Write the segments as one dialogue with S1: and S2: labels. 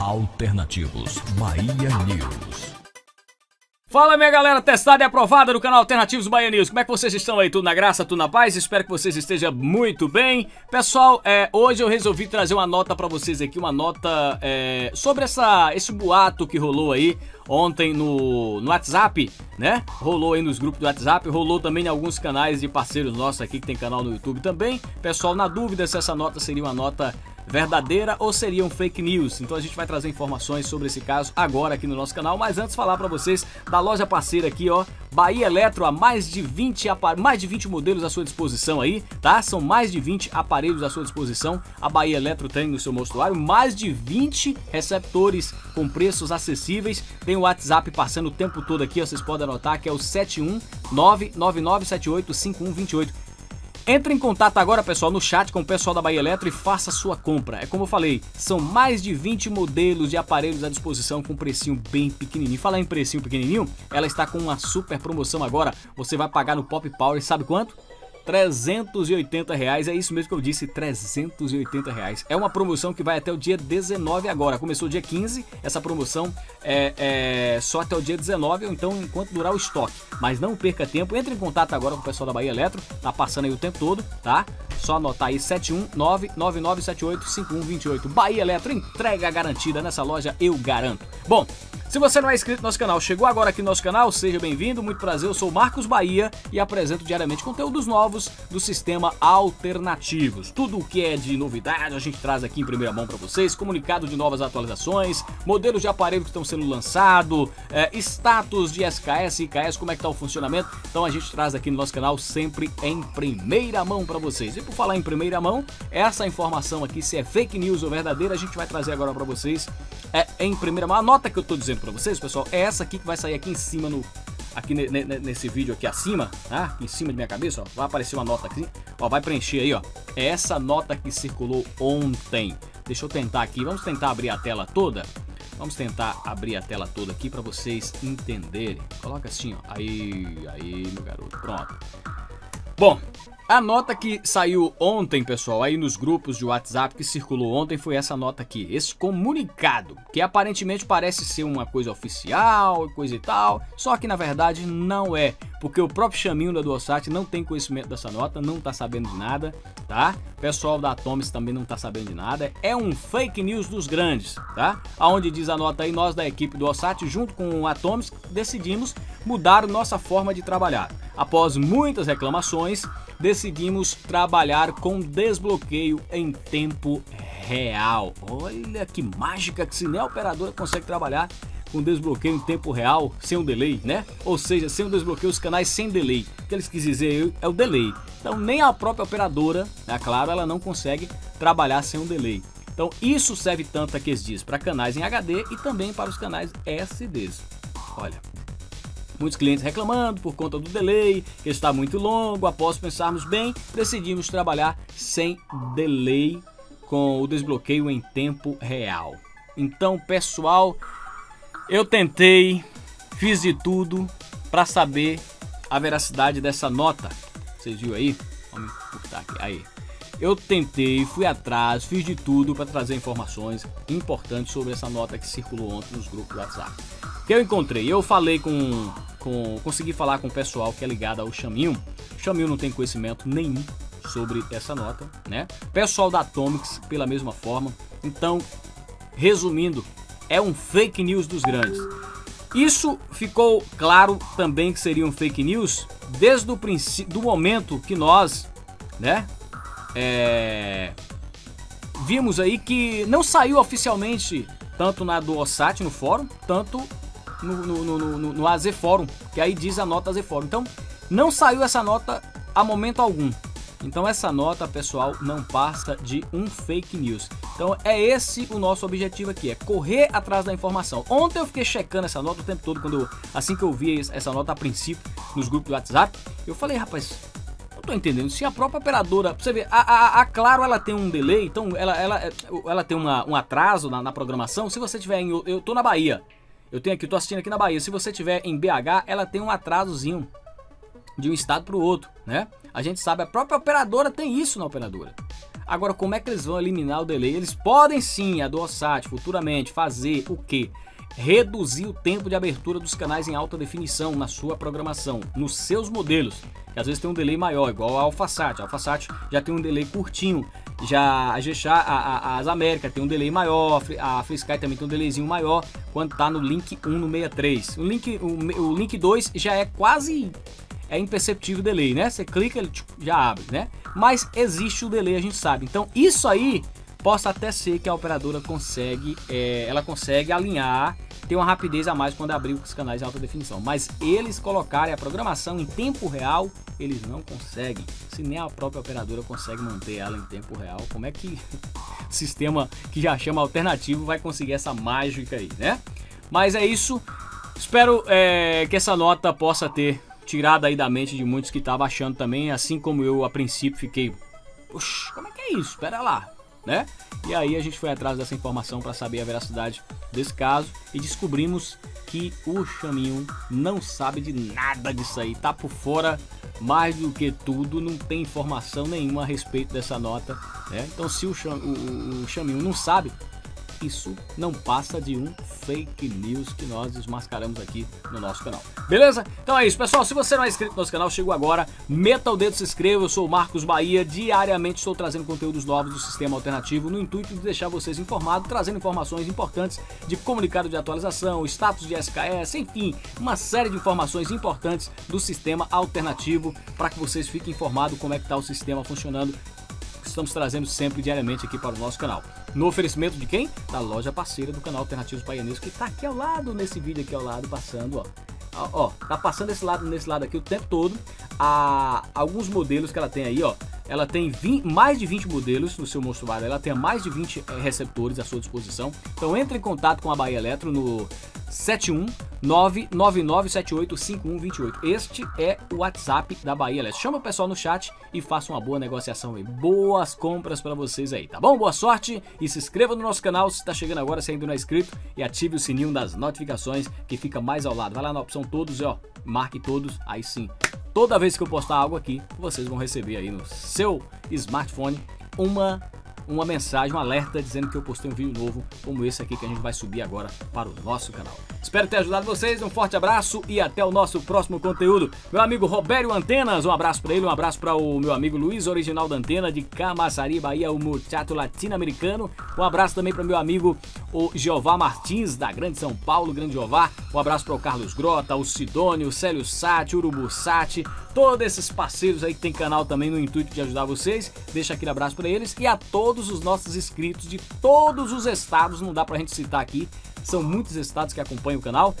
S1: Alternativos Bahia News.
S2: Fala minha galera testada e aprovada do canal Alternativos Bahia News. Como é que vocês estão aí? Tudo na graça, tudo na paz? Espero que vocês estejam muito bem. Pessoal, é, hoje eu resolvi trazer uma nota para vocês aqui, uma nota é, sobre essa, esse boato que rolou aí ontem no, no WhatsApp, né? Rolou aí nos grupos do WhatsApp, rolou também em alguns canais de parceiros nossos aqui que tem canal no YouTube também. Pessoal, na dúvida se essa nota seria uma nota verdadeira ou seriam fake news. Então a gente vai trazer informações sobre esse caso agora aqui no nosso canal, mas antes falar para vocês da loja parceira aqui, ó, Bahia Eletro, há mais de 20 mais de 20 modelos à sua disposição aí, tá? São mais de 20 aparelhos à sua disposição. A Bahia Eletro tem no seu mostruário mais de 20 receptores com preços acessíveis. Tem o WhatsApp passando o tempo todo aqui, ó, vocês podem anotar que é o 71999785128. Entre em contato agora, pessoal, no chat com o pessoal da Bahia Eletro e faça sua compra. É como eu falei, são mais de 20 modelos de aparelhos à disposição com precinho bem pequenininho. Falar em precinho pequenininho, ela está com uma super promoção agora. Você vai pagar no Pop Power, sabe quanto? 380 reais, é isso mesmo que eu disse, 380 reais. É uma promoção que vai até o dia 19 agora. Começou dia 15, essa promoção é, é, só até o dia 19, ou então enquanto durar o estoque. Mas não perca tempo, entre em contato agora com o pessoal da Bahia Eletro, tá passando aí o tempo todo, tá? Só anotar aí 71999785128. Bahia Eletro, entrega garantida nessa loja, eu garanto. Bom, se você não é inscrito no nosso canal, chegou agora aqui no nosso canal, seja bem-vindo, muito prazer, eu sou Marcos Bahia e apresento diariamente conteúdos novos do sistema Alternativos. Tudo o que é de novidade a gente traz aqui em primeira mão para vocês, comunicado de novas atualizações, modelos de aparelhos que estão sendo lançados, é, status de SKS e IKS, como é que está o funcionamento, então a gente traz aqui no nosso canal sempre em primeira mão para vocês. E por falar em primeira mão, essa informação aqui, se é fake news ou verdadeira, a gente vai trazer agora para vocês é, em primeira mão. A nota que eu estou dizendo para vocês, pessoal, é essa aqui que vai sair aqui em cima no aqui nesse vídeo aqui acima, tá? Em cima de minha cabeça, ó, vai aparecer uma nota aqui, ó, vai preencher aí, ó. É essa nota que circulou ontem. Deixa eu tentar aqui, vamos tentar abrir a tela toda. Vamos tentar abrir a tela toda aqui para vocês entenderem. Coloca assim, ó. Aí, aí, meu garoto. Pronto. Bom, a nota que saiu ontem, pessoal, aí nos grupos de WhatsApp que circulou ontem foi essa nota aqui, esse comunicado, que aparentemente parece ser uma coisa oficial, coisa e tal, só que na verdade não é, porque o próprio Chaminho da Duosat não tem conhecimento dessa nota, não tá sabendo de nada, tá? O pessoal da Atomis também não tá sabendo de nada, é um fake news dos grandes, tá? Aonde diz a nota aí, nós da equipe do Osat, junto com a Atomis, decidimos mudar nossa forma de trabalhar. Após muitas reclamações, decidimos trabalhar com desbloqueio em tempo real. Olha que mágica que se nem a operadora consegue trabalhar com desbloqueio em tempo real, sem um delay, né? Ou seja, sem o desbloqueio os canais sem delay. O que eles quis dizer é o delay. Então nem a própria operadora, é claro, ela não consegue trabalhar sem um delay. Então isso serve tanto aqui dias para canais em HD e também para os canais SDs. Olha, Muitos clientes reclamando por conta do delay, que está muito longo. Após pensarmos bem, decidimos trabalhar sem delay com o desbloqueio em tempo real. Então, pessoal, eu tentei, fiz de tudo para saber a veracidade dessa nota. Vocês viram aí? Vamos cortar aqui. Aí. Eu tentei, fui atrás, fiz de tudo para trazer informações importantes sobre essa nota que circulou ontem nos grupos do WhatsApp. Que eu encontrei, eu falei com com, consegui falar com o pessoal que é ligado ao Chaminho. O Chaminho não tem conhecimento nenhum sobre essa nota, né? Pessoal da Atomics, pela mesma forma. Então, resumindo, é um fake news dos grandes. Isso ficou claro também que seria um fake news desde o princípio, do momento que nós, né, é, vimos aí que não saiu oficialmente tanto na do Osat no fórum, tanto no, no, no, no AZ Fórum, que aí diz a nota AZ Fórum. Então, não saiu essa nota a momento algum. Então essa nota, pessoal, não passa de um fake news. Então é esse o nosso objetivo aqui, é correr atrás da informação. Ontem eu fiquei checando essa nota o tempo todo, quando eu, assim que eu vi essa nota a princípio nos grupos do WhatsApp, eu falei, rapaz, não tô entendendo. Se a própria operadora, você vê, a, a, a, Claro ela tem um delay, então ela, ela, ela tem uma, um atraso na, na programação. Se você tiver em, eu tô na Bahia, eu tenho aqui, tô assistindo aqui na Bahia. Se você tiver em BH, ela tem um atrasozinho de um estado para o outro, né? A gente sabe, a própria operadora tem isso na operadora. Agora, como é que eles vão eliminar o delay? Eles podem sim, a Duosat, futuramente, fazer o quê? Reduzir o tempo de abertura dos canais em alta definição na sua programação, nos seus modelos. Que às vezes tem um delay maior, igual a AlphaSat. A AlphaSat já tem um delay curtinho. Já a G a, a, as América tem um delay maior, a FreeSky também tem um delayzinho maior quando tá no link 1 no 63. O link, o, o link 2 já é quase é imperceptível o delay, né? Você clica, ele já abre, né? Mas existe o delay, a gente sabe. Então isso aí possa até ser que a operadora consegue, é, ela consegue alinhar, ter uma rapidez a mais quando abrir os canais de alta definição. Mas eles colocarem a programação em tempo real, eles não conseguem. Se nem a própria operadora consegue manter ela em tempo real, como é que sistema que já chama alternativo vai conseguir essa mágica aí, né? Mas é isso. Espero é, que essa nota possa ter tirado aí da mente de muitos que estavam achando também, assim como eu a princípio fiquei, Puxa, como é que é isso? Espera lá, né? E aí a gente foi atrás dessa informação para saber a veracidade desse caso e descobrimos que o Chaminho não sabe de nada disso aí, tá por fora mais do que tudo, não tem informação nenhuma a respeito dessa nota, né? Então se o, Cham, o Chaminho não sabe, isso não passa de um fake news que nós desmascaramos aqui no nosso canal. Beleza? Então é isso, pessoal. Se você não é inscrito no nosso canal, chegou agora, meta o dedo, se inscreva. Eu sou o Marcos Bahia. Diariamente estou trazendo conteúdos novos do sistema alternativo no intuito de deixar vocês informados, trazendo informações importantes de comunicado de atualização, status de SKS, enfim, uma série de informações importantes do sistema alternativo para que vocês fiquem informados como é que está o sistema funcionando estamos trazendo sempre diariamente aqui para o nosso canal. No oferecimento de quem? Da loja parceira do canal Alternativos Paianês, que está aqui ao lado, nesse vídeo aqui ao lado, passando, ó. Ó, ó, tá passando esse lado, nesse lado aqui o tempo todo. A, alguns modelos que ela tem aí, ó. Ela tem 20, mais de 20 modelos no seu bar. Ela tem mais de 20 é, receptores à sua disposição. Então entre em contato com a Bahia Eletro no 71999785128. Este é o WhatsApp da Bahia Eletro. Chama o pessoal no chat e faça uma boa negociação aí. Boas compras para vocês aí, tá bom? Boa sorte e se inscreva no nosso canal se está chegando agora, se ainda não é inscrito e ative o sininho das notificações que fica mais ao lado. Vai lá na opção todos e ó, marque todos, aí sim. Toda vez que eu postar algo aqui, vocês vão receber aí no seu smartphone uma uma mensagem, um alerta dizendo que eu postei um vídeo novo como esse aqui que a gente vai subir agora para o nosso canal. Espero ter ajudado vocês, um forte abraço e até o nosso próximo conteúdo. Meu amigo Robério Antenas, um abraço para ele, um abraço para o meu amigo Luiz Original da Antena de Camaçari, Bahia, o muchacho latino-americano. Um abraço também para meu amigo o Jeová Martins da Grande São Paulo, Grande Jeová. Um abraço para o Carlos Grota, o Sidônio, o Célio Sati, Urubu Sati, todos esses parceiros aí que tem canal também no intuito de ajudar vocês. Deixa aquele abraço para eles e a todos os nossos inscritos de todos os estados, não dá pra gente citar aqui, são muitos estados que acompanham o canal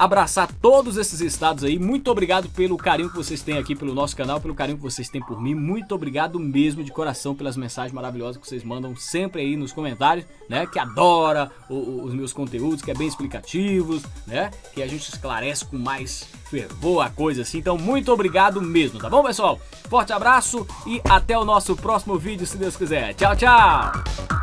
S2: abraçar todos esses estados aí. Muito obrigado pelo carinho que vocês têm aqui pelo nosso canal, pelo carinho que vocês têm por mim. Muito obrigado mesmo de coração pelas mensagens maravilhosas que vocês mandam sempre aí nos comentários, né? Que adora o, os meus conteúdos, que é bem explicativos, né? Que a gente esclarece com mais fervor a coisa assim. Então, muito obrigado mesmo, tá bom, pessoal? Forte abraço e até o nosso próximo vídeo, se Deus quiser. Tchau, tchau!